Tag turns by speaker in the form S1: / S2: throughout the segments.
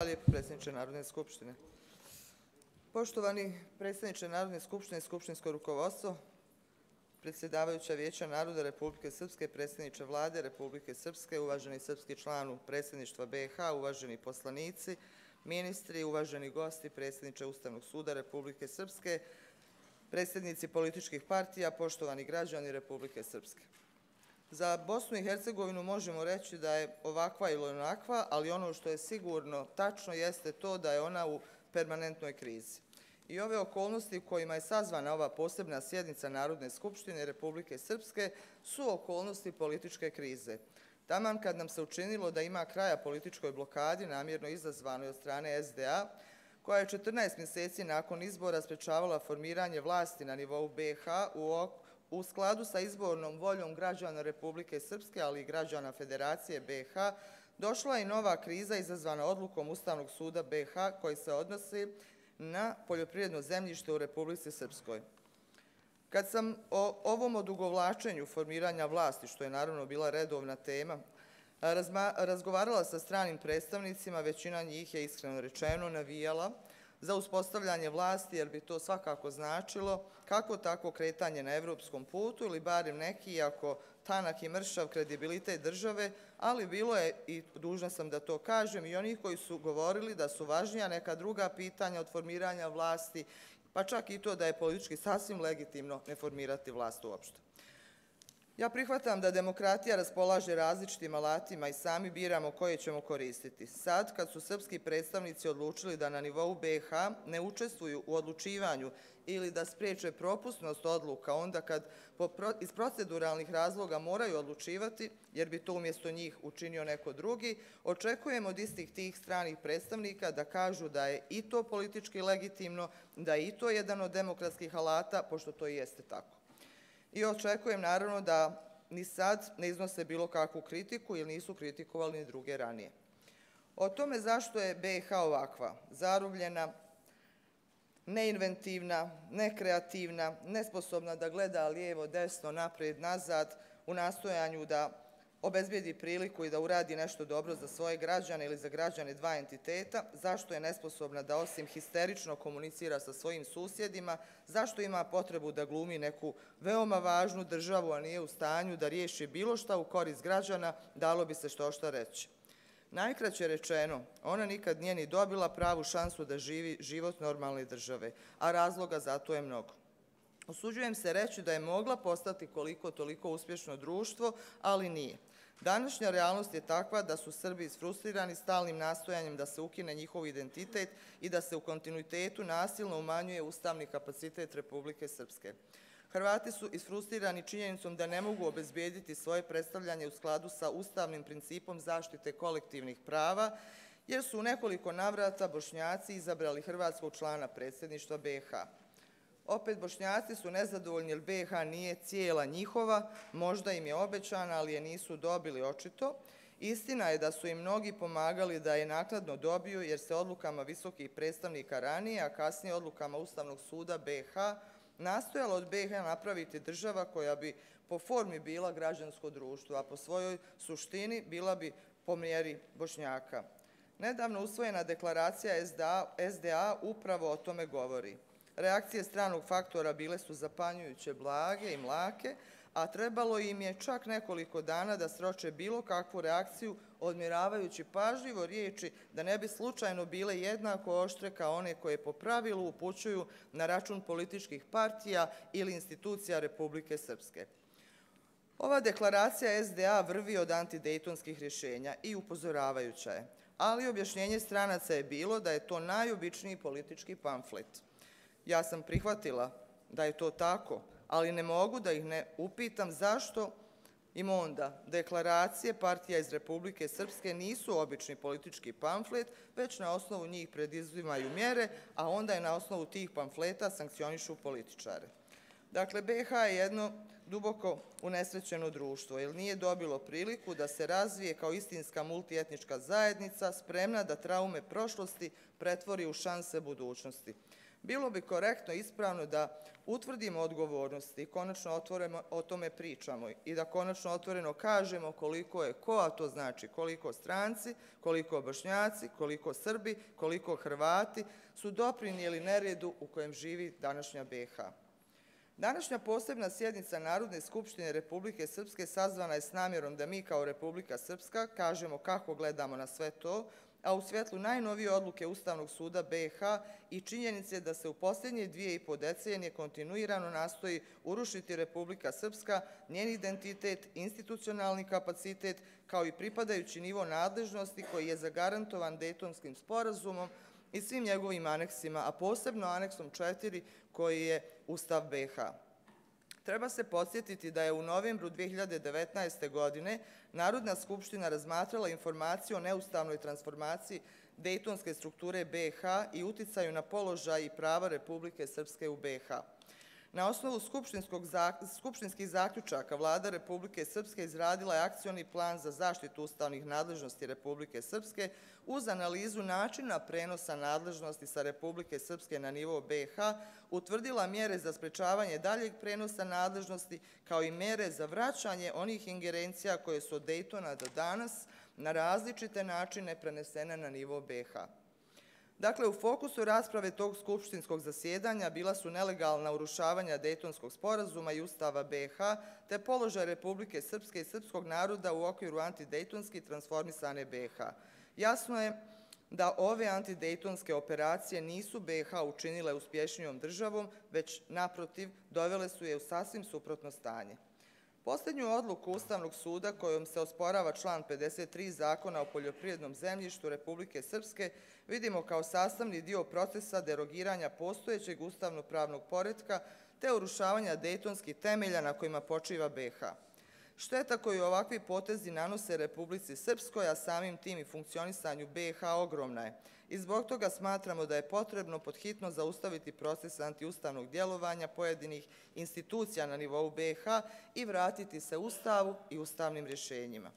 S1: Hvala lijepo, predsjedniče Narodne skupštine. Poštovani predsjedniče Narodne skupštine i skupštinsko rukovodstvo, predsjedavajuća Vijeća Naroda Republike Srpske, predsjedniče vlade Republike Srpske, uvaženi srpski članu predsjedništva BiH, uvaženi poslanici, ministri, uvaženi gosti, predsjedniče Ustavnog suda Republike Srpske, predsjednici političkih partija, poštovani građani Republike Srpske. Za Bosnu i Hercegovinu možemo reći da je ovakva ili onakva, ali ono što je sigurno tačno jeste to da je ona u permanentnoj krizi. I ove okolnosti u kojima je sazvana ova posebna sjednica Narodne skupštine Republike Srpske su okolnosti političke krize. Taman kad nam se učinilo da ima kraja političkoj blokadi namjerno izazvanoj od strane SDA, koja je 14 mjeseci nakon izbora sprečavala formiranje vlasti na nivou BH u okviru u skladu sa izbornom voljom građana Republike Srpske, ali i građana Federacije BH, došla je nova kriza izazvana odlukom Ustavnog suda BH koji se odnosi na poljoprivredno zemljište u Republike Srpskoj. Kad sam o ovom odugovlačenju formiranja vlasti, što je naravno bila redovna tema, razgovarala sa stranim predstavnicima, većina njih je iskreno rečeno navijala, za uspostavljanje vlasti, jer bi to svakako značilo kako tako kretanje na evropskom putu ili barim neki, iako tanak i mršav kredibilitet države, ali bilo je, i dužna sam da to kažem, i onih koji su govorili da su važnija neka druga pitanja od formiranja vlasti, pa čak i to da je politički sasvim legitimno ne formirati vlast uopšte. Ja prihvatam da demokratija raspolaže različitim alatima i sami biramo koje ćemo koristiti. Sad, kad su srpski predstavnici odlučili da na nivou BH ne učestvuju u odlučivanju ili da spriječe propustnost odluka, onda kad iz proceduralnih razloga moraju odlučivati, jer bi to umjesto njih učinio neko drugi, očekujemo od istih tih stranih predstavnika da kažu da je i to politički legitimno, da je i to jedan od demokratskih alata, pošto to i jeste tako. I očekujem naravno da ni sad ne iznose bilo kakvu kritiku ili nisu kritikovali ni druge ranije. O tome zašto je BiH ovakva, zarubljena, neinventivna, nekreativna, nesposobna da gleda lijevo, desno, naprijed, nazad, u nastojanju da obezbijedi priliku i da uradi nešto dobro za svoje građane ili za građane dva entiteta, zašto je nesposobna da osim histerično komunicira sa svojim susjedima, zašto ima potrebu da glumi neku veoma važnu državu, a nije u stanju da riješi bilo šta u korist građana, dalo bi se što šta reći. Najkraće rečeno, ona nikad nije ni dobila pravu šansu da živi život normalne države, a razloga za to je mnogo. Osuđujem se reći da je mogla postati koliko toliko uspješno društvo, ali nije. Današnja realnost je takva da su Srbi isfrustirani stalnim nastojanjem da se ukine njihov identitet i da se u kontinuitetu nasilno umanjuje ustavni kapacitet Republike Srpske. Hrvati su isfrustirani činjenicom da ne mogu obezbijediti svoje predstavljanje u skladu sa ustavnim principom zaštite kolektivnih prava, jer su u nekoliko navrata bošnjaci izabrali hrvatskog člana predsjedništva BiH. Opet bošnjaci su nezadovoljni jer BiH nije cijela njihova, možda im je obećana, ali je nisu dobili očito. Istina je da su im mnogi pomagali da je nakladno dobiju jer se odlukama visokih predstavnika ranije, a kasnije odlukama Ustavnog suda BiH, nastojala od BiH napraviti država koja bi po formi bila građansko društvo, a po svojoj suštini bila bi po mjeri bošnjaka. Nedavno usvojena deklaracija SDA upravo o tome govori. Reakcije stranog faktora bile su zapanjujuće blage i mlake, a trebalo im je čak nekoliko dana da sroče bilo kakvu reakciju, odmiravajući pažljivo riječi da ne bi slučajno bile jednako oštre kao one koje po pravilu upućuju na račun političkih partija ili institucija Republike Srpske. Ova deklaracija SDA vrvi od antidejtonskih rješenja i upozoravajuća je, ali objašnjenje stranaca je bilo da je to najobičniji politički pamflet. Ja sam prihvatila da je to tako, ali ne mogu da ih ne upitam zašto im onda deklaracije partija iz Republike Srpske nisu obični politički pamflet, već na osnovu njih predizvimaju mjere, a onda je na osnovu tih pamfleta sankcionišu političare. Dakle, BH je jedno duboko unesrećeno društvo, jer nije dobilo priliku da se razvije kao istinska multietnička zajednica, spremna da traume prošlosti pretvori u šanse budućnosti. Bilo bi korektno i ispravno da utvrdimo odgovornosti i konačno otvoremo, o tome pričamo i da konačno otvoreno kažemo koliko je ko, a to znači koliko stranci, koliko bošnjaci, koliko Srbi, koliko Hrvati su doprinijeli neredu u kojem živi današnja BH. Današnja posebna sjednica Narodne skupštine Republike Srpske sazvana je s namjerom da mi kao Republika Srpska kažemo kako gledamo na sve to, a u svjetlu najnovije odluke Ustavnog suda BiH i činjenice da se u posljednje dvije i po decenije kontinuirano nastoji urušiti Republika Srpska, njen identitet, institucionalni kapacitet, kao i pripadajući nivo nadležnosti koji je zagarantovan Dejtonskim sporazumom i svim njegovim aneksima, a posebno aneksom 4 koji je Ustav BiH. Treba se podsjetiti da je u novembru 2019. godine Narodna skupština razmatrala informaciju o neustavnoj transformaciji dejtonske strukture BiH i uticaju na položaj i prava Republike Srpske u BiH. Na osnovu skupštinskih zaključaka Vlada Republike Srpske izradila je akcioni plan za zaštitu ustavnih nadležnosti Republike Srpske uz analizu načina prenosa nadležnosti sa Republike Srpske na nivo BiH, utvrdila mjere za sprečavanje daljeg prenosa nadležnosti kao i mjere za vraćanje onih ingerencija koje su od Dejtona do danas na različite načine prenesene na nivo BiH. Dakle, u fokusu rasprave tog skupštinskog zasjedanja bila su nelegalna urušavanja Dejtonskog sporazuma i Ustava BiH, te položaj Republike Srpske i srpskog naroda u okviru antidejtonski transformisane BiH. Jasno je da ove antidejtonske operacije nisu BiH učinile uspješnijom državom, već naprotiv dovele su je u sasvim suprotno stanje. Poslednju odluku Ustavnog suda kojom se osporava član 53 Zakona o poljoprijednom zemljištu Republike Srpske vidimo kao sastavni dio procesa derogiranja postojećeg ustavno-pravnog poredka te urušavanja dejtonskih temelja na kojima počiva BiH. Šteta koju ovakvi potezi nanose Republici Srpskoj, a samim tim i funkcionisanju BiH ogromna je. I zbog toga smatramo da je potrebno podhitno zaustaviti proces antiustavnog djelovanja pojedinih institucija na nivou BiH i vratiti se Ustavu i ustavnim rješenjima.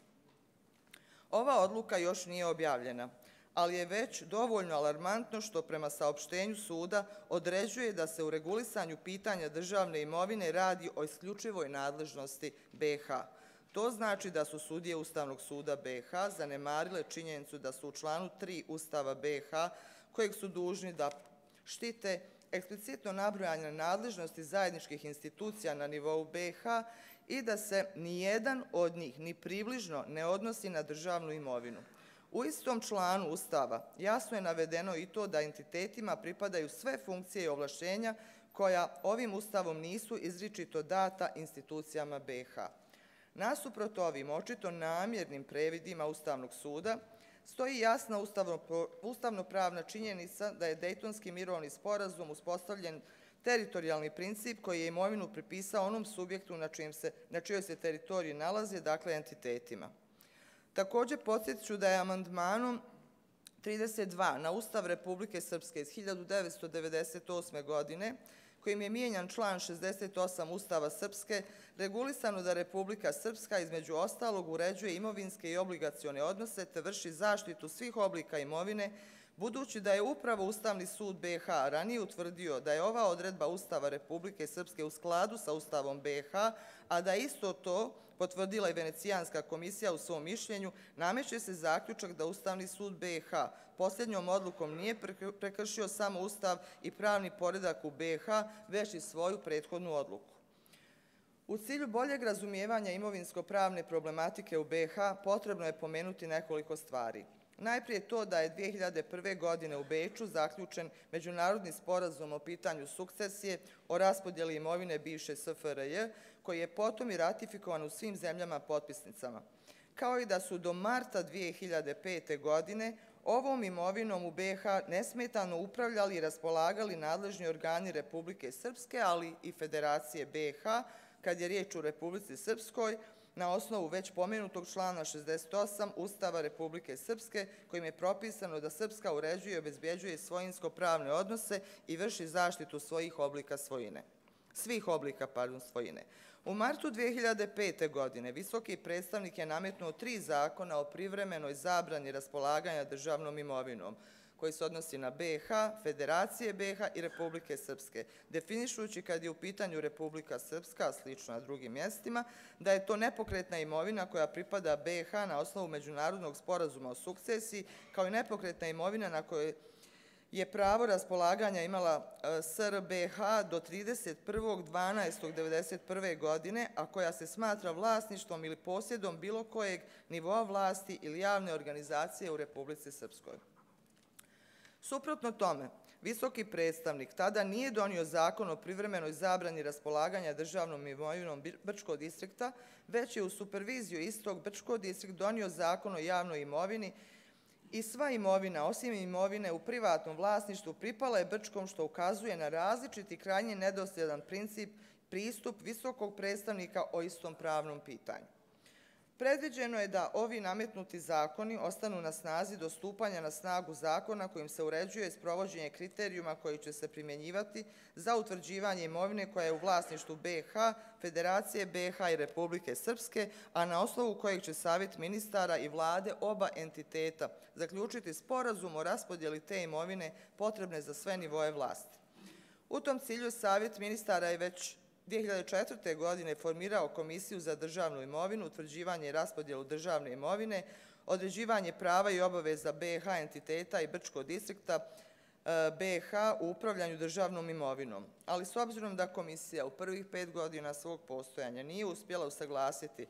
S1: Ova odluka još nije objavljena ali je već dovoljno alarmantno što prema saopštenju suda određuje da se u regulisanju pitanja državne imovine radi o isključivoj nadležnosti BH. To znači da su sudije Ustavnog suda BH zanemarile činjenicu da su u članu 3 Ustava BH, kojeg su dužni da štite eksplicitno nabrojanje nadležnosti zajedničkih institucija na nivou BH i da se nijedan od njih ni približno ne odnosi na državnu imovinu. U istom članu Ustava jasno je navedeno i to da entitetima pripadaju sve funkcije i ovlašenja koja ovim Ustavom nisu izričito data institucijama BiH. Nasuprot ovim očito namjernim previdima Ustavnog suda stoji jasna ustavno-pravna činjenica da je Dejtonski mirovni sporazum uspostavljen teritorijalni princip koji je imovinu pripisao onom subjektu na čijoj se teritoriji nalaze, dakle entitetima. Također podsjetit ću da je amandmanom 32 na Ustav Republike Srpske iz 1998. godine, kojim je mijenjan član 68 Ustava Srpske, regulisano da Republika Srpska između ostalog uređuje imovinske i obligacione odnose te vrši zaštitu svih oblika imovine, budući da je upravo Ustavni sud BH ranije utvrdio da je ova odredba Ustava Republike Srpske u skladu sa Ustavom BH, a da isto to potvrdila i Venecijanska komisija u svom mišljenju, nameće se zaključak da Ustavni sud BH posljednjom odlukom nije prekršio samo Ustav i pravni poredak u BH, već i svoju prethodnu odluku. U cilju boljeg razumijevanja imovinsko-pravne problematike u BH potrebno je pomenuti nekoliko stvari. Najprije to da je 2001. godine u Beču zaključen međunarodni sporazum o pitanju sukcesije o raspodjeli imovine bivše SFRJ, koji je potom i ratifikovan u svim zemljama potpisnicama, kao i da su do marta 2005. godine ovom imovinom u BiH nesmetano upravljali i raspolagali nadležni organi Republike Srpske, ali i Federacije BiH, kad je riječ u Republici Srpskoj, na osnovu već pomenutog člana 68 Ustava Republike Srpske, kojim je propisano da Srpska uređuje i obezbjeđuje svojinsko-pravne odnose i vrši zaštitu svojih oblika svojine. Svih oblika, pardon, svojine. U martu 2005. godine visoki predstavnik je nametnuo tri zakona o privremenoj zabrani raspolaganja državnom imovinom, koji se odnosi na BiH, Federacije BiH i Republike Srpske, definišujući kad je u pitanju Republika Srpska, slično na drugim mjestima, da je to nepokretna imovina koja pripada BiH na osnovu Međunarodnog sporazuma o sukcesiji, kao i nepokretna imovina na kojoj je pravo raspolaganja imala e, SRBH do 31.12.1991. godine, a koja se smatra vlasništvom ili posjedom bilo kojeg nivoa vlasti ili javne organizacije u Republici Srpskoj. Suprotno tome, visoki predstavnik tada nije donio zakon o privremenoj zabrani raspolaganja državnom imovinom Brčkog distrikta, već je u superviziju istog Brčkog distrikt donio zakon o javnoj imovini i sva imovina, osim imovine u privatnom vlasništvu, pripala je Brčkom što ukazuje na različiti krajnje nedosljedan princip pristup visokog predstavnika o istom pravnom pitanju. Predviđeno je da ovi nametnuti zakoni ostanu na snazi do stupanja na snagu zakona kojim se uređuje sprovođenje kriterijuma koji će se primjenjivati za utvrđivanje imovine koja je u vlasništu BH, Federacije BH i Republike Srpske, a na osnovu kojeg će savjet ministara i vlade oba entiteta zaključiti sporazum o raspodjeli te imovine potrebne za sve nivoje vlasti. U tom cilju savjet ministara je već 2004. godine formirao Komisiju za državnu imovinu, utvrđivanje i raspodjelu državne imovine, određivanje prava i obaveza BH entiteta i Brčko distrikta e, BH u upravljanju državnom imovinom. Ali s obzirom da komisija u prvih pet godina svog postojanja nije uspjela usaglasiti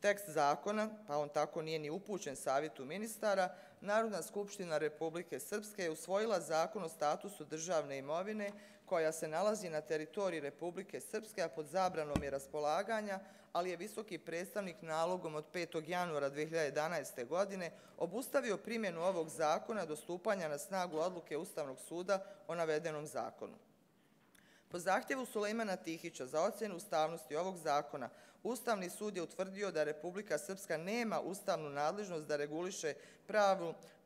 S1: tekst zakona, pa on tako nije ni upućen savjetu ministara, Narodna skupština Republike Srpske je usvojila zakon o statusu državne imovine koja se nalazi na teritoriji Republike Srpske, a pod zabranom je raspolaganja, ali je visoki predstavnik nalogom od 5. januara 2011. godine obustavio primjenu ovog zakona do stupanja na snagu odluke Ustavnog suda o navedenom zakonu. Po zahtjevu Sulejmana Tihića za ocjenu ustavnosti ovog zakona, Ustavni sud je utvrdio da Republika Srpska nema ustavnu nadležnost da reguliše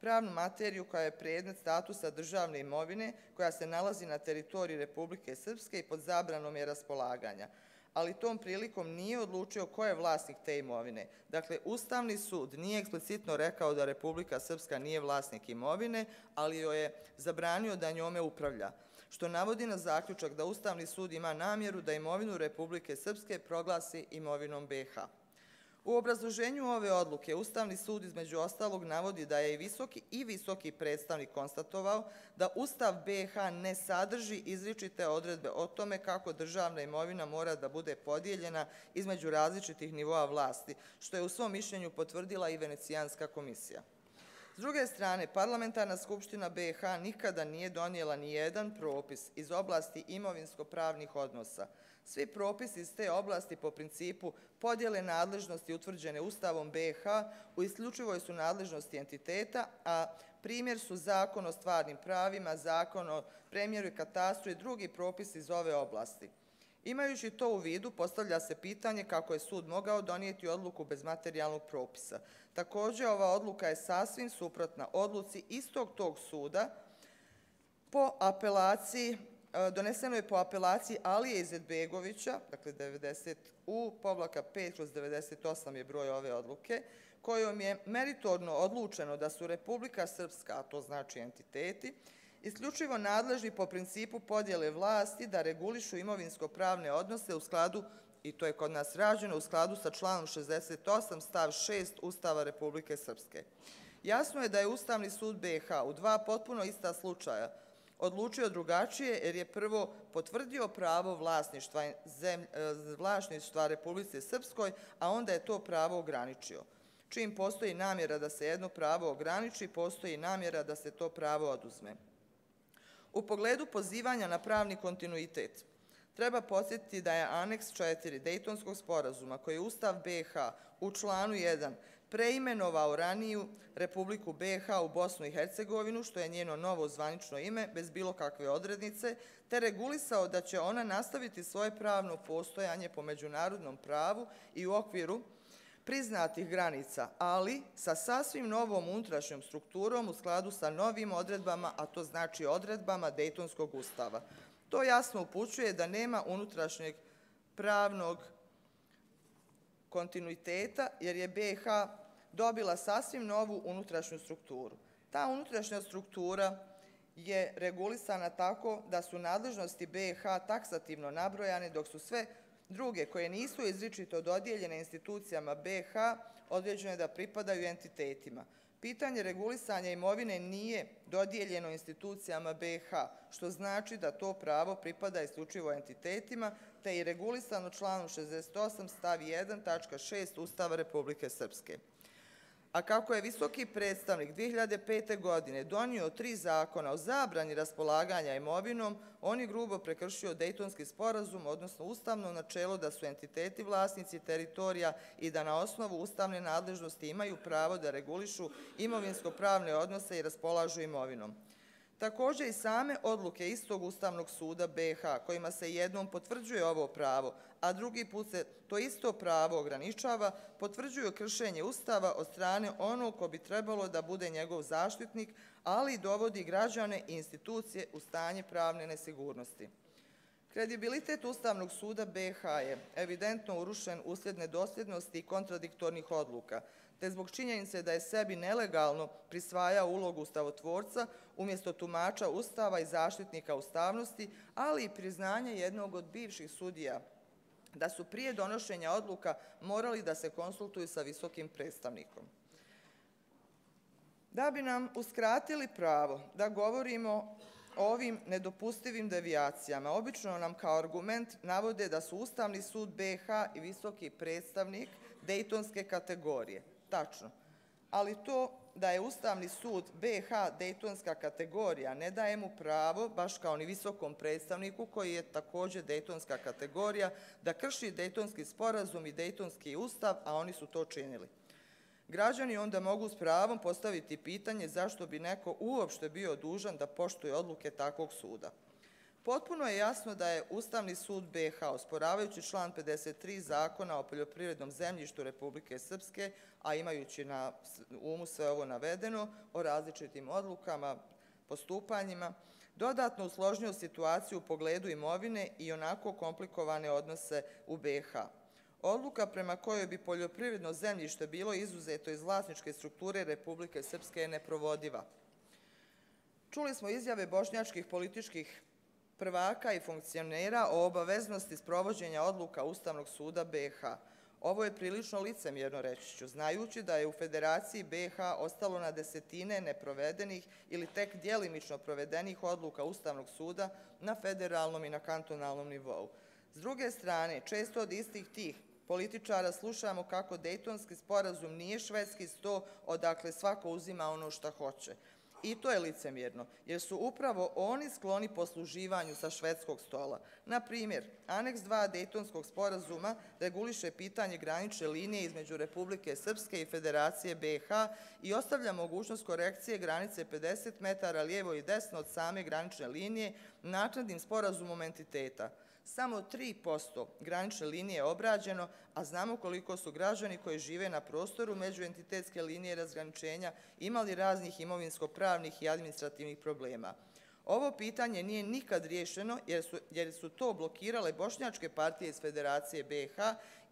S1: pravnu materiju koja je predmet statusa državne imovine koja se nalazi na teritoriji Republike Srpske i pod zabranom je raspolaganja. Ali tom prilikom nije odlučio ko je vlasnik te imovine. Dakle, Ustavni sud nije eksplicitno rekao da Republika Srpska nije vlasnik imovine, ali joj je zabranio da njome upravlja što navodi na zaključak da Ustavni sud ima namjeru da imovinu Republike Srpske proglasi imovinom BH. U obrazloženju ove odluke Ustavni sud između ostalog navodi da je i visoki i visoki predstavnik konstatovao da Ustav BH ne sadrži izričite odredbe o tome kako državna imovina mora da bude podijeljena između različitih nivoa vlasti, što je u svom mišljenju potvrdila i Venecijanska komisija. S druge strane, Parlamentarna skupština BiH nikada nije donijela ni jedan propis iz oblasti imovinsko-pravnih odnosa. Svi propisi iz te oblasti po principu podjele nadležnosti utvrđene Ustavom BiH u isključivoj su nadležnosti entiteta, a primjer su zakon o stvarnim pravima, zakon o premjeru i katastru i drugi propisi iz ove oblasti. Imajući to u vidu, postavlja se pitanje kako je sud mogao donijeti odluku bez materijalnog propisa. Također, ova odluka je sasvim suprotna odluci istog tog suda po apelaciji, e, doneseno je po apelaciji Alije Izetbegovića, dakle 90 u povlaka 5 kroz 98 je broj ove odluke, kojom je meritorno odlučeno da su Republika Srpska, a to znači entiteti, isključivo nadležni po principu podjele vlasti da regulišu imovinsko-pravne odnose u skladu, i to je kod nas rađeno, u skladu sa članom 68 stav 6 Ustava Republike Srpske. Jasno je da je Ustavni sud BiH u dva potpuno ista slučaja odlučio drugačije jer je prvo potvrdio pravo vlasništva, zem, eh, vlasništva Republike Srpskoj, a onda je to pravo ograničio. Čim postoji namjera da se jedno pravo ograniči, postoji namjera da se to pravo oduzme. U pogledu pozivanja na pravni kontinuitet, treba posjetiti da je aneks 4 Dejtonskog sporazuma koji je Ustav BH u članu 1 preimenovao raniju Republiku BH u Bosnu i Hercegovinu, što je njeno novo zvanično ime, bez bilo kakve odrednice, te regulisao da će ona nastaviti svoje pravno postojanje po međunarodnom pravu i u okviru priznatih granica, ali sa sasvim novom unutrašnjom strukturom u skladu sa novim odredbama, a to znači odredbama Dejtonskog ustava. To jasno upućuje da nema unutrašnjeg pravnog kontinuiteta, jer je BiH dobila sasvim novu unutrašnju strukturu. Ta unutrašnja struktura je regulisana tako da su nadležnosti BiH taksativno nabrojane, dok su sve druge koje nisu izričito dodijeljene institucijama BiH određene da pripadaju entitetima. Pitanje regulisanja imovine nije dodijeljeno institucijama BiH, što znači da to pravo pripada isključivo entitetima, te je regulisano članom 68 stav 1 tačka 6 Ustava Republike Srpske. A kako je visoki predstavnik 2005. godine donio tri zakona o zabrani raspolaganja imovinom, on je grubo prekršio Dejtonski sporazum, odnosno ustavno načelo da su entiteti vlasnici teritorija i da na osnovu ustavne nadležnosti imaju pravo da regulišu imovinsko-pravne odnose i raspolažu imovinom. Također i same odluke istog Ustavnog suda BH, kojima se jednom potvrđuje ovo pravo, a drugi put se to isto pravo ograničava, potvrđuju kršenje Ustava od strane onog ko bi trebalo da bude njegov zaštitnik, ali i dovodi građane i institucije u stanje pravne nesigurnosti. Kredibilitet Ustavnog suda BH je evidentno urušen usljed nedosljednosti i kontradiktornih odluka, te zbog činjenice da je sebi nelegalno prisvajao ulogu ustavotvorca umjesto tumača Ustava i zaštitnika ustavnosti, ali i priznanje jednog od bivših sudija da su prije donošenja odluka morali da se konsultuju sa visokim predstavnikom. Da bi nam uskratili pravo da govorimo ovim nedopustivim devijacijama. Obično nam kao argument navode da su Ustavni sud BH i visoki predstavnik Dejtonske kategorije. Tačno. Ali to da je Ustavni sud BH Dejtonska kategorija ne daje mu pravo, baš kao ni visokom predstavniku koji je također Dejtonska kategorija, da krši Dejtonski sporazum i Dejtonski ustav, a oni su to činili. Građani onda mogu s pravom postaviti pitanje zašto bi neko uopšte bio dužan da poštuje odluke takvog suda. Potpuno je jasno da je Ustavni sud BH, osporavajući član 53 zakona o poljoprivrednom zemljištu Republike Srpske, a imajući na umu sve ovo navedeno o različitim odlukama, postupanjima, dodatno usložnio situaciju u pogledu imovine i onako komplikovane odnose u BH. Odluka prema kojoj bi poljoprivredno zemljište bilo izuzeto iz vlasničke strukture Republike Srpske je neprovodiva. Čuli smo izjave bošnjačkih političkih prvaka i funkcionera o obaveznosti sprovođenja odluka Ustavnog suda BH. Ovo je prilično licemjerno reći ću, znajući da je u Federaciji BH ostalo na desetine neprovedenih ili tek dijelimično provedenih odluka Ustavnog suda na federalnom i na kantonalnom nivou. S druge strane, često od istih tih političara slušamo kako Dejtonski sporazum nije švedski sto, odakle svako uzima ono što hoće. I to je licemjerno, jer su upravo oni skloni posluživanju sa švedskog stola. Na primjer, aneks 2 Dejtonskog sporazuma reguliše pitanje granične linije između Republike Srpske i Federacije BH i ostavlja mogućnost korekcije granice 50 metara lijevo i desno od same granične linije nakladnim sporazumom entiteta samo 3% granične linije je obrađeno, a znamo koliko su građani koji žive na prostoru međuentitetske linije razgraničenja imali raznih imovinsko-pravnih i administrativnih problema. Ovo pitanje nije nikad riješeno jer su, jer su to blokirale bošnjačke partije iz Federacije BiH,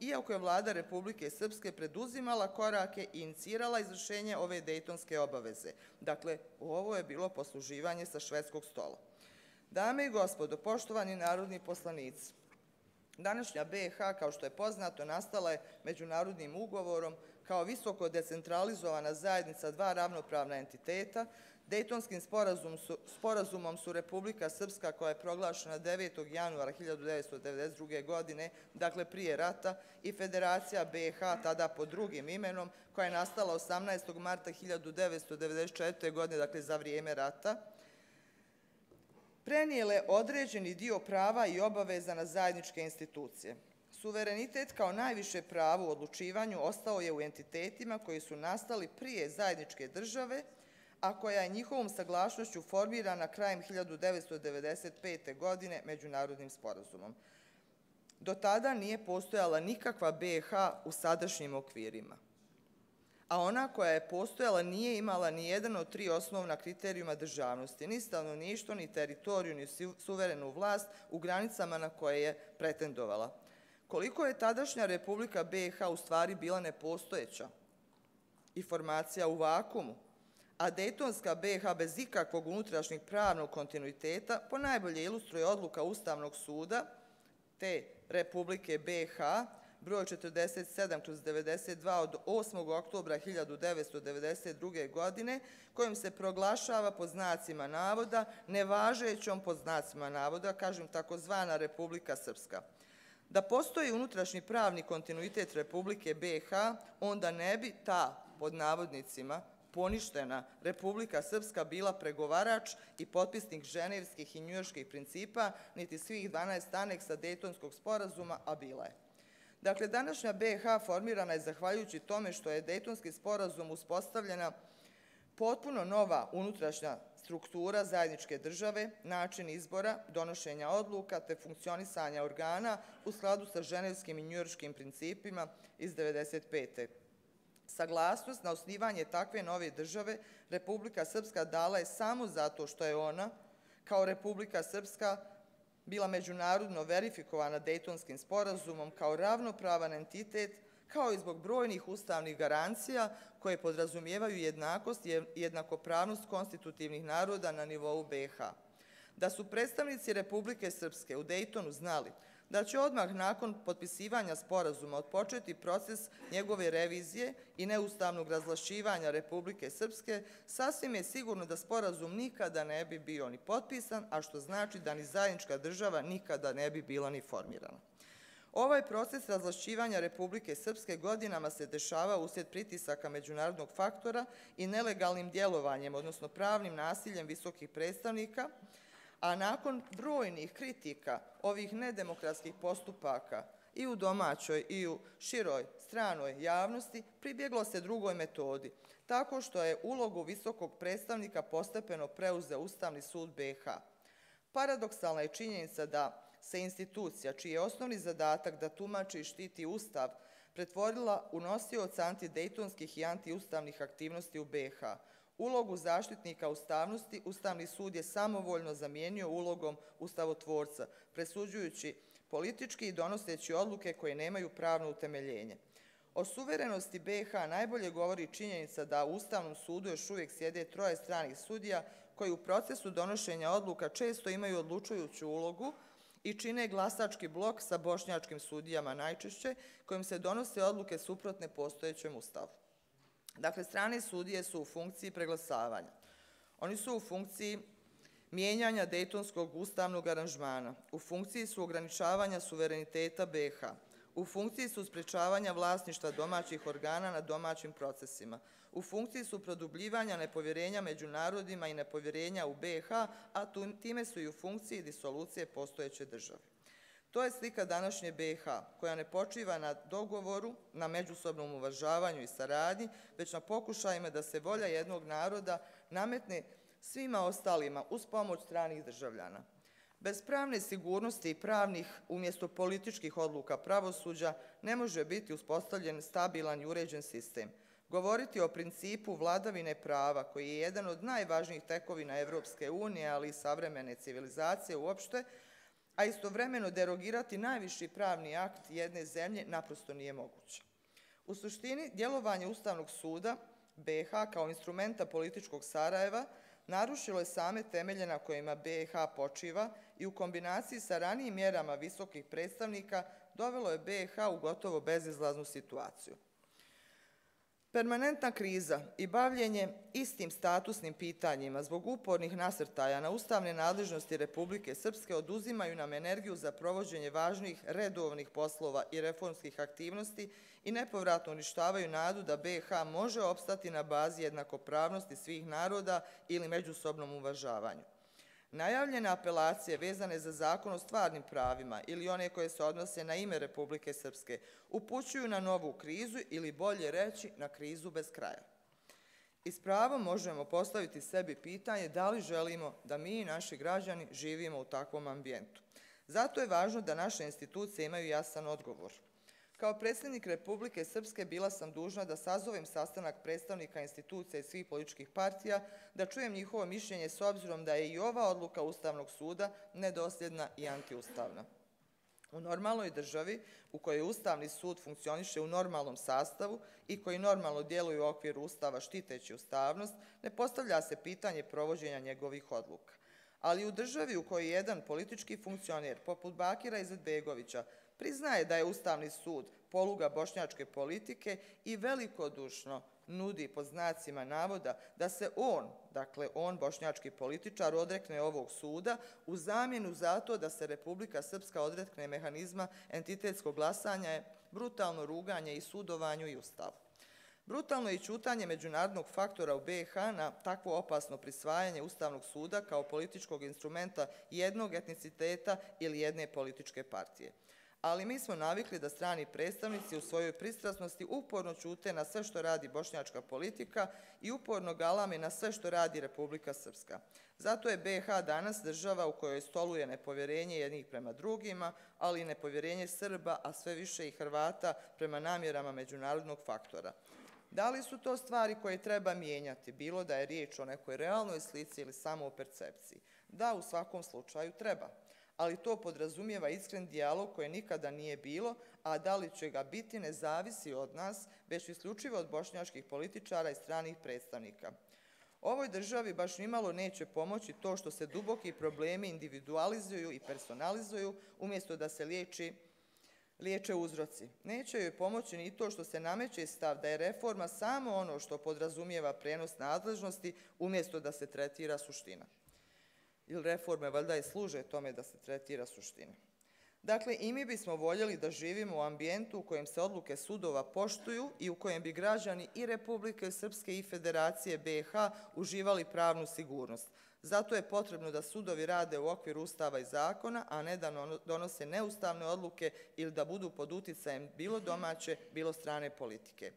S1: iako je vlada Republike Srpske preduzimala korake i inicirala izvršenje ove dejtonske obaveze. Dakle, ovo je bilo posluživanje sa švedskog stola. Dame i gospodo, poštovani narodni poslanici, današnja BiH, kao što je poznato, nastala je međunarodnim ugovorom kao visoko decentralizovana zajednica dva ravnopravna entiteta. Dejtonskim sporazumom su Republika Srpska, koja je proglašena 9. januara 1992. godine, dakle prije rata, i Federacija BiH, tada pod drugim imenom, koja je nastala 18. marta 1994. godine, dakle za vrijeme rata, prenijele određeni dio prava i obaveza na zajedničke institucije. Suverenitet kao najviše pravo u odlučivanju ostao je u entitetima koji su nastali prije zajedničke države, a koja je njihovom saglašnošću formirana krajem 1995. godine međunarodnim sporazumom. Do tada nije postojala nikakva BH u sadašnjim okvirima a ona koja je postojala nije imala ni jedan od tri osnovna kriterijuma državnosti, ni stanovništvo, ni teritoriju, ni suverenu vlast u granicama na koje je pretendovala. Koliko je tadašnja Republika BiH u stvari bila nepostojeća Informacija u vakumu, a Dejtonska BH bez ikakvog unutrašnjeg pravnog kontinuiteta ponajbolje ilustruje odluka Ustavnog suda te Republike BH broj 47 kroz 92 od 8. oktobra 1992. godine, kojim se proglašava pod znacima navoda, nevažećom pod znacima navoda, kažem takozvana Republika Srpska. Da postoji unutrašnji pravni kontinuitet Republike BH, onda ne bi ta, pod navodnicima, poništena Republika Srpska bila pregovarač i potpisnik ženevskih i njujorskih principa, niti svih 12 aneksa Dejtonskog sporazuma, a bila je. Dakle, današnja BH formirana je zahvaljujući tome što je Dejtonski sporazum uspostavljena potpuno nova unutrašnja struktura zajedničke države, način izbora, donošenja odluka te funkcionisanja organa u skladu sa ženevskim i njujorškim principima iz 1995. Saglasnost na osnivanje takve nove države Republika Srpska dala je samo zato što je ona, kao Republika Srpska, bila međunarodno verifikovana Dejtonskim sporazumom kao ravnopravan entitet, kao i zbog brojnih ustavnih garancija koje podrazumijevaju jednakost i jednakopravnost konstitutivnih naroda na nivou BH. Da su predstavnici Republike Srpske u Dejtonu znali da će odmah nakon potpisivanja sporazuma odpočeti proces njegove revizije i neustavnog razlašćivanja Republike Srpske, sasvim je sigurno da sporazum nikada ne bi bio ni potpisan, a što znači da ni zajednička država nikada ne bi bila ni formirana. Ovaj proces razlašćivanja Republike Srpske godinama se dešava uslijed pritisaka međunarodnog faktora i nelegalnim djelovanjem, odnosno pravnim nasiljem visokih predstavnika, a nakon brojnih kritika ovih nedemokratskih postupaka i u domaćoj i u široj stranoj javnosti pribjeglo se drugoj metodi, tako što je ulogu visokog predstavnika postepeno preuze Ustavni sud BH. Paradoksalna je činjenica da se institucija, čiji je osnovni zadatak da tumači i štiti Ustav, pretvorila u nosioca antidejtonskih i antiustavnih aktivnosti u BH. Ulogu zaštitnika ustavnosti Ustavni sud je samovoljno zamijenio ulogom ustavotvorca, presuđujući politički i donoseći odluke koje nemaju pravno utemeljenje. O suverenosti BH najbolje govori činjenica da u Ustavnom sudu još uvijek sjede troje stranih sudija koji u procesu donošenja odluka često imaju odlučujuću ulogu i čine glasački blok sa bošnjačkim sudijama najčešće kojim se donose odluke suprotne postojećem ustavu. Dakle, strane sudije su u funkciji preglasavanja. Oni su u funkciji mijenjanja Dejtonskog ustavnog aranžmana. U funkciji su ograničavanja suvereniteta BH. U funkciji su sprečavanja vlasništva domaćih organa na domaćim procesima. U funkciji su produbljivanja nepovjerenja među narodima i nepovjerenja u BH, a time su i u funkciji disolucije postojeće države. To je slika današnje BH, koja ne počiva na dogovoru, na međusobnom uvažavanju i saradnji, već na pokušajima da se volja jednog naroda nametne svima ostalima uz pomoć stranih državljana. Bez pravne sigurnosti i pravnih umjesto političkih odluka pravosuđa ne može biti uspostavljen stabilan i uređen sistem. Govoriti o principu vladavine prava, koji je jedan od najvažnijih tekovina Evropske unije, ali i savremene civilizacije uopšte, a istovremeno derogirati najviši pravni akt jedne zemlje naprosto nije moguće. U suštini, djelovanje Ustavnog suda BH kao instrumenta političkog Sarajeva narušilo je same temelje na kojima BH počiva i u kombinaciji sa ranijim mjerama visokih predstavnika dovelo je BH u gotovo bezizlaznu situaciju. Permanentna kriza i bavljenje istim statusnim pitanjima zbog upornih nasrtaja na ustavne nadležnosti Republike Srpske oduzimaju nam energiju za provođenje važnih redovnih poslova i reformskih aktivnosti i nepovratno uništavaju nadu da BH može opstati na bazi jednakopravnosti svih naroda ili međusobnom uvažavanju. Najavljene apelacije vezane za zakon o stvarnim pravima ili one koje se odnose na ime Republike Srpske upućuju na novu krizu ili bolje reći na krizu bez kraja. I s pravom možemo postaviti sebi pitanje da li želimo da mi i naši građani živimo u takvom ambijentu. Zato je važno da naše institucije imaju jasan odgovor – Kao predsjednik Republike Srpske bila sam dužna da sazovem sastanak predstavnika institucija i svih političkih partija, da čujem njihovo mišljenje s obzirom da je i ova odluka Ustavnog suda nedosljedna i antiustavna. U normalnoj državi, u kojoj Ustavni sud funkcioniše u normalnom sastavu i koji normalno djeluju u okviru Ustava štiteći ustavnost, ne postavlja se pitanje provođenja njegovih odluka. Ali u državi u kojoj jedan politički funkcioner, poput Bakira Izetbegovića, priznaje da je Ustavni sud poluga bošnjačke politike i velikodušno nudi pod znacima navoda da se on, dakle on, bošnjački političar, odrekne ovog suda u zamjenu za to da se Republika Srpska odrekne mehanizma entitetskog glasanja je brutalno ruganje i sudovanju i ustavu. Brutalno je i čutanje međunarodnog faktora u BiH na takvo opasno prisvajanje Ustavnog suda kao političkog instrumenta jednog etniciteta ili jedne političke partije ali mi smo navikli da strani predstavnici u svojoj pristrasnosti uporno čute na sve što radi bošnjačka politika i uporno galame na sve što radi Republika Srpska. Zato je BiH danas država u kojoj stoluje nepovjerenje jednih prema drugima, ali i nepovjerenje Srba, a sve više i Hrvata prema namjerama međunarodnog faktora. Da li su to stvari koje treba mijenjati, bilo da je riječ o nekoj realnoj slici ili samo o percepciji? Da, u svakom slučaju treba ali to podrazumijeva iskren dijalog koje nikada nije bilo, a da li će ga biti ne zavisi od nas, već isključivo od bošnjačkih političara i stranih predstavnika. Ovoj državi baš nimalo neće pomoći to što se duboki problemi individualizuju i personalizuju umjesto da se liječi liječe uzroci. Neće joj pomoći ni to što se nameće stav da je reforma samo ono što podrazumijeva prenos nadležnosti umjesto da se tretira suština ili reforme valjda i služe tome da se tretira suština. Dakle, i mi bismo voljeli da živimo u ambijentu u kojem se odluke sudova poštuju i u kojem bi građani i Republike Srpske i Federacije BiH uživali pravnu sigurnost. Zato je potrebno da sudovi rade u okviru ustava i zakona, a ne da donose neustavne odluke ili da budu pod uticajem bilo domaće, bilo strane politike.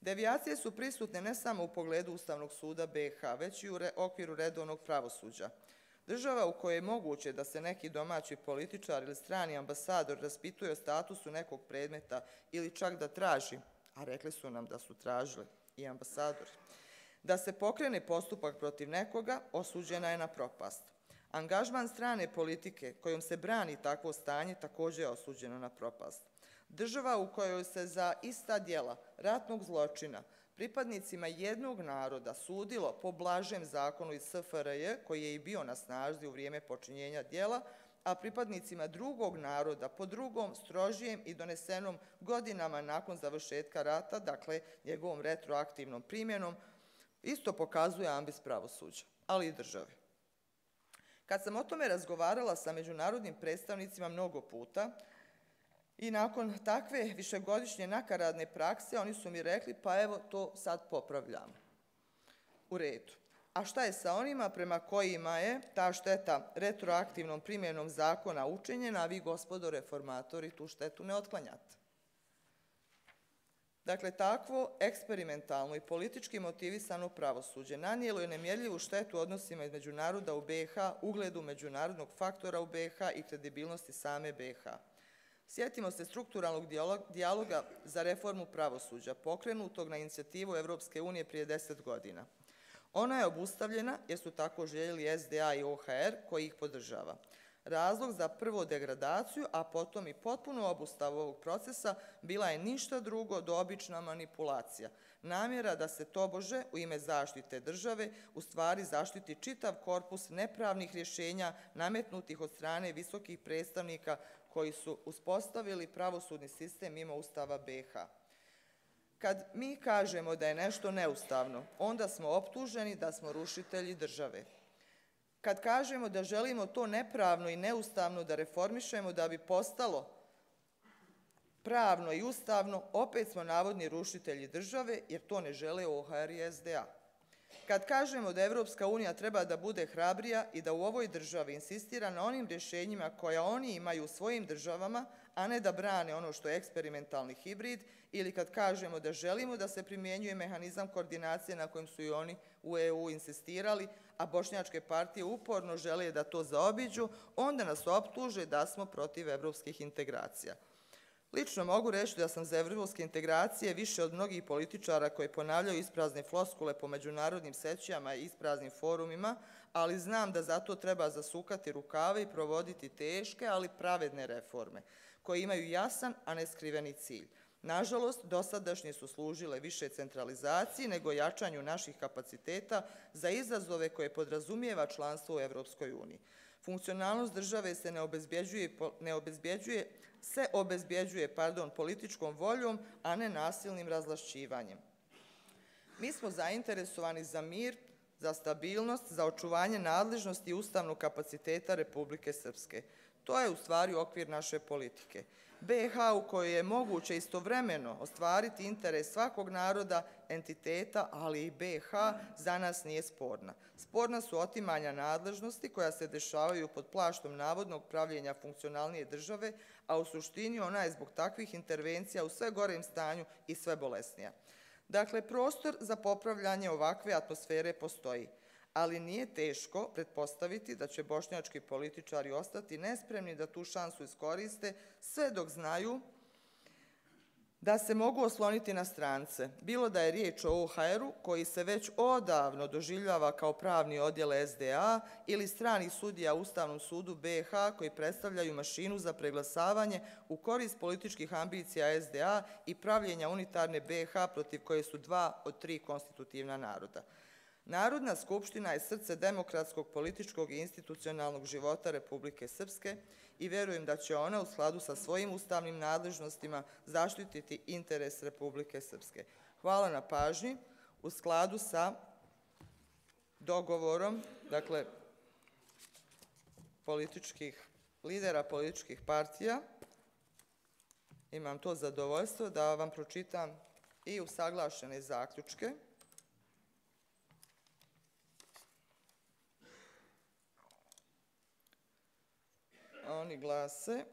S1: Devijacije su prisutne ne samo u pogledu Ustavnog suda BiH, već i u okviru redovnog pravosuđa. Država u kojoj je moguće da se neki domaći političar ili strani ambasador raspituje o statusu nekog predmeta ili čak da traži, a rekli su nam da su tražili i ambasadori, da se pokrene postupak protiv nekoga, osuđena je na propast. Angažman strane politike kojom se brani takvo stanje također je osuđeno na propast. Država u kojoj se za ista dijela ratnog zločina pripadnicima jednog naroda sudilo po blažem zakonu iz SFRJ, koji je i bio na snaždi u vrijeme počinjenja dijela, a pripadnicima drugog naroda po drugom, strožijem i donesenom godinama nakon završetka rata, dakle njegovom retroaktivnom primjenom, isto pokazuje ambis pravosuđa, ali i države. Kad sam o tome razgovarala sa međunarodnim predstavnicima mnogo puta, I nakon takve višegodišnje nakaradne prakse, oni su mi rekli, pa evo, to sad popravljamo. U redu. A šta je sa onima prema kojima je ta šteta retroaktivnom primjenom zakona učinjena, a vi, gospodo reformatori, tu štetu ne otklanjate? Dakle, takvo eksperimentalno i politički motivisano pravosuđe nanijelo je nemjerljivu štetu odnosima između naroda u BiH, ugledu međunarodnog faktora u BiH i kredibilnosti same BiH. Sjetimo se strukturalnog dijaloga za reformu pravosuđa, pokrenutog na inicijativu Evropske unije prije deset godina. Ona je obustavljena jer su tako željeli SDA i OHR koji ih podržava. Razlog za prvo degradaciju, a potom i potpuno obustavu ovog procesa, bila je ništa drugo do obična manipulacija. Namjera da se tobože u ime zaštite države u stvari zaštiti čitav korpus nepravnih rješenja nametnutih od strane visokih predstavnika koji su uspostavili pravosudni sistem mimo Ustava BH. Kad mi kažemo da je nešto neustavno, onda smo optuženi da smo rušitelji države. Kad kažemo da želimo to nepravno i neustavno da reformišemo da bi postalo pravno i ustavno, opet smo navodni rušitelji države jer to ne žele OHR i SDA. Kad kažemo da Evropska unija treba da bude hrabrija i da u ovoj državi insistira na onim rješenjima koja oni imaju u svojim državama, a ne da brane ono što je eksperimentalni hibrid, ili kad kažemo da želimo da se primjenjuje mehanizam koordinacije na kojem su i oni u EU insistirali, a bošnjačke partije uporno žele da to zaobiđu, onda nas optuže da smo protiv evropskih integracija. Lično mogu reći da sam za evropske integracije više od mnogih političara koji ponavljaju isprazne floskule po međunarodnim sećijama i ispraznim forumima, ali znam da zato treba zasukati rukave i provoditi teške, ali pravedne reforme, koje imaju jasan, a ne skriveni cilj. Nažalost, dosadašnje su služile više centralizaciji nego jačanju naših kapaciteta za izazove koje podrazumijeva članstvo u Evropskoj uniji. Funkcionalnost države se ne obezbjeđuje, ne obezbjeđuje, se obezbjeđuje pardon, političkom voljom, a ne nasilnim razlašćivanjem. Mi smo zainteresovani za mir, za stabilnost, za očuvanje nadležnosti i ustavnog kapaciteta Republike Srpske. To je u stvari okvir naše politike. BiH u kojoj je moguće istovremeno ostvariti interes svakog naroda, entiteta, ali i BiH za nas nije sporna. Sporna su otimanja nadležnosti koja se dešavaju pod plaštom navodnog pravljenja funkcionalnije države, a u suštini ona je zbog takvih intervencija u sve gorem stanju i sve bolesnija. Dakle, prostor za popravljanje ovakve atmosfere postoji ali nije teško pretpostaviti da će bošnjački političari ostati nespremni da tu šansu iskoriste sve dok znaju da se mogu osloniti na strance. Bilo da je riječ o OHR-u, koji se već odavno doživljava kao pravni odjel SDA, ili stranih sudija Ustavnom sudu BH, koji predstavljaju mašinu za preglasavanje u korist političkih ambicija SDA i pravljenja unitarne BH protiv koje su dva od tri konstitutivna naroda. Narodna skupština je srce demokratskog, političkog i institucionalnog života Republike Srpske i verujem da će ona u skladu sa svojim ustavnim nadležnostima zaštititi interes Republike Srpske. Hvala na pažnji. U skladu sa dogovorom, dakle, političkih lidera političkih partija, imam to zadovoljstvo da vam pročitam i usaglašene zaključke. Oni glase,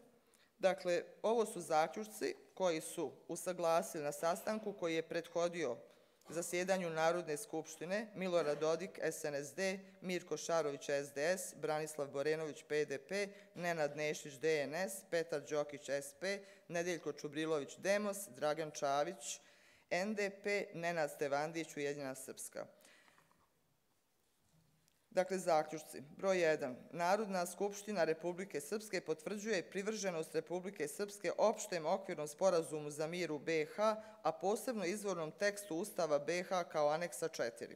S1: dakle, ovo su zaključci koji su usaglasili na sastanku koji je prethodio zasjedanju Narodne skupštine Milorad Dodik, SNSD, Mirko Šarović, SDS, Branislav Borenović, PDP, Nenad Nešić, DNS, Petar Đokić, SP, Nedeljko Čubrilović, Demos, Dragan Čavić, NDP, Nenad Stevandić, Ujedinjena Srpska. Dakle, zaključci. Broj 1. Narodna skupština Republike Srpske potvrđuje privrženost Republike Srpske opštem okvirnom sporazumu za mir u BiH, a posebno izvornom tekstu Ustava BiH kao aneksa 4.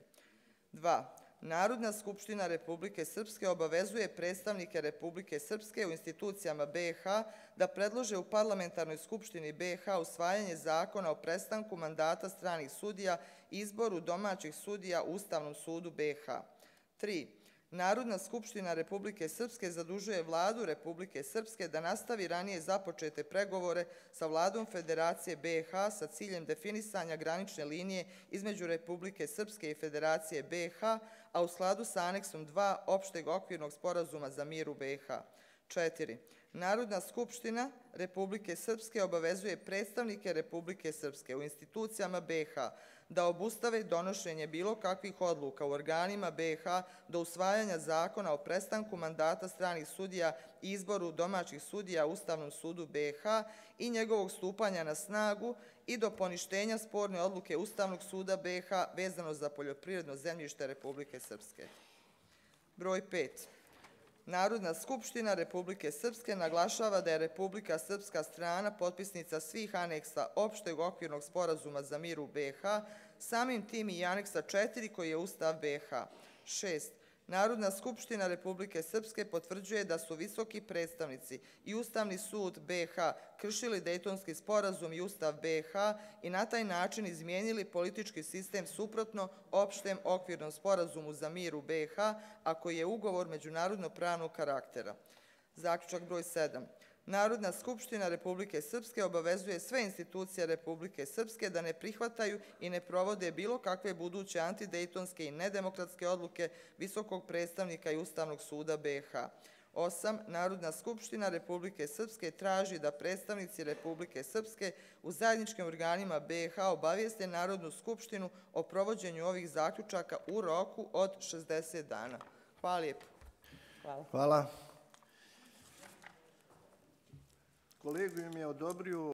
S1: 2. Narodna skupština Republike Srpske obavezuje predstavnike Republike Srpske u institucijama BiH da predlože u parlamentarnoj skupštini BiH usvajanje zakona o prestanku mandata stranih sudija i izboru domaćih sudija u Ustavnom sudu BiH. 3. Narodna skupština Republike Srpske zadužuje vladu Republike Srpske da nastavi ranije započete pregovore sa vladom Federacije BiH sa ciljem definisanja granične linije između Republike Srpske i Federacije BiH, a u skladu sa aneksom 2 opšteg okvirnog sporazuma za mir u BiH. 4. Narodna skupština Republike Srpske obavezuje predstavnike Republike Srpske u institucijama BiH da obustave donošenje bilo kakvih odluka u organima BH do usvajanja zakona o prestanku mandata stranih sudija i izboru domaćih sudija Ustavnom sudu BH i njegovog stupanja na snagu i do poništenja sporne odluke Ustavnog suda BH vezano za poljoprivredno zemljište Republike Srpske. Broj 5. Narodna skupština Republike Srpske naglašava da je Republika Srpska strana potpisnica svih aneksa opšteg okvirnog sporazuma za mir u BiH, samim tim i aneksa 4 koji je Ustav BiH. 6. Narodna skupština Republike Srpske potvrđuje da su visoki predstavnici i Ustavni sud BiH kršili Dejtonski sporazum i Ustav BiH i na taj način izmijenili politički sistem suprotno opštem okvirnom sporazumu za mir u BiH, a koji je ugovor međunarodno pravnog karaktera. Zaključak broj 7. Narodna skupština Republike Srpske obavezuje sve institucije Republike Srpske da ne prihvataju i ne provode bilo kakve buduće antidejtonske i nedemokratske odluke Visokog predstavnika i Ustavnog suda BiH. 8. Narodna skupština Republike Srpske traži da predstavnici Republike Srpske u zajedničkim organima BiH obavijeste Narodnu skupštinu o provođenju ovih zaključaka u roku od 60 dana. Hvala lijepo.
S2: Hvala. Hvala. kolegu im je odobrio